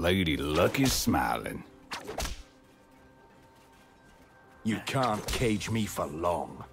Lady Luck is smiling. You can't cage me for long.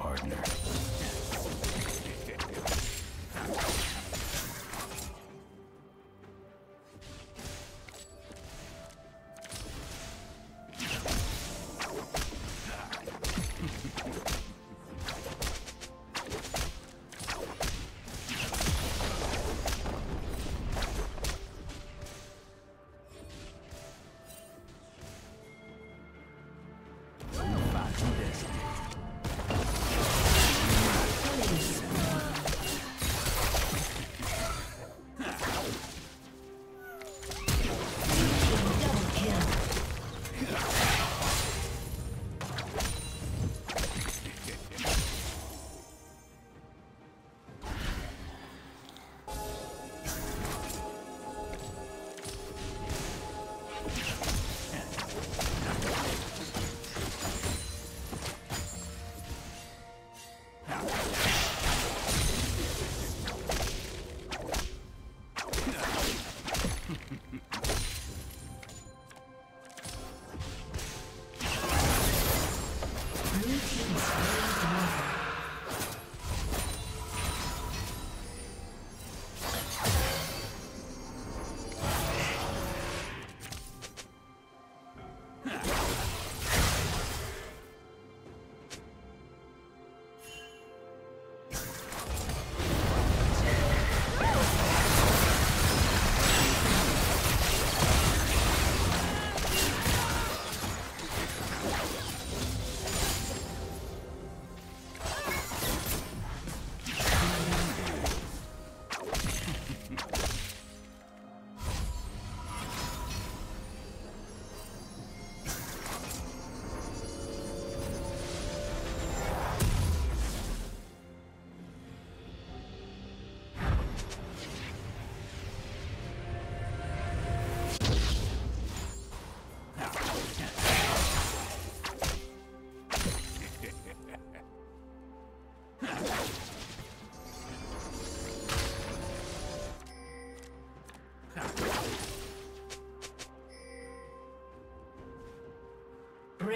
partner. Ha!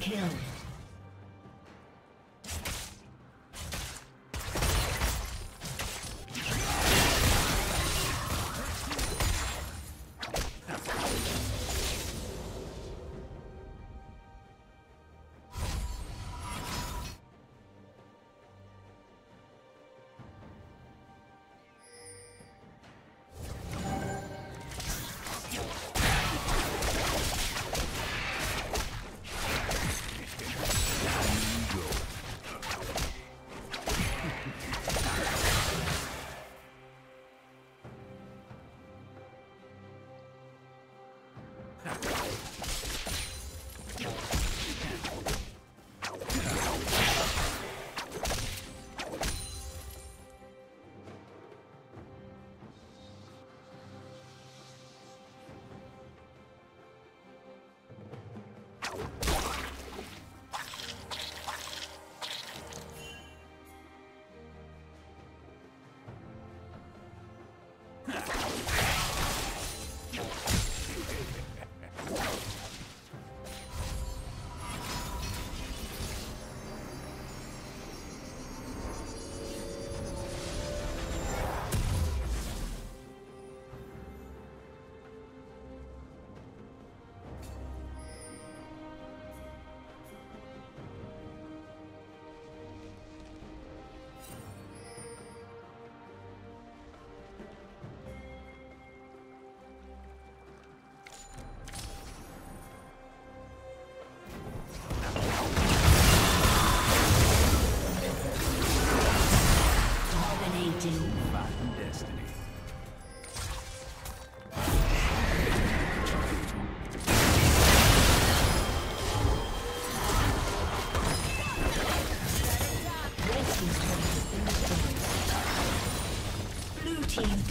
Kill.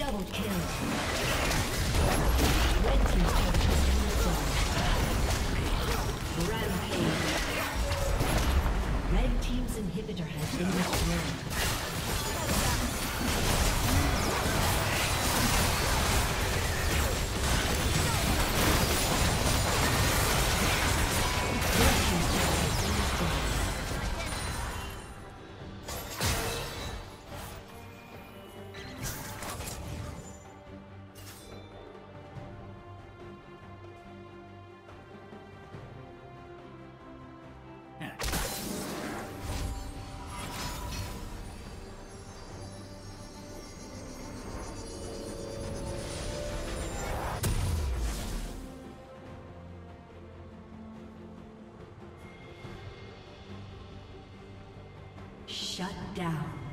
Double kill. Red team's Red team's inhibitor has been destroyed. Shut down.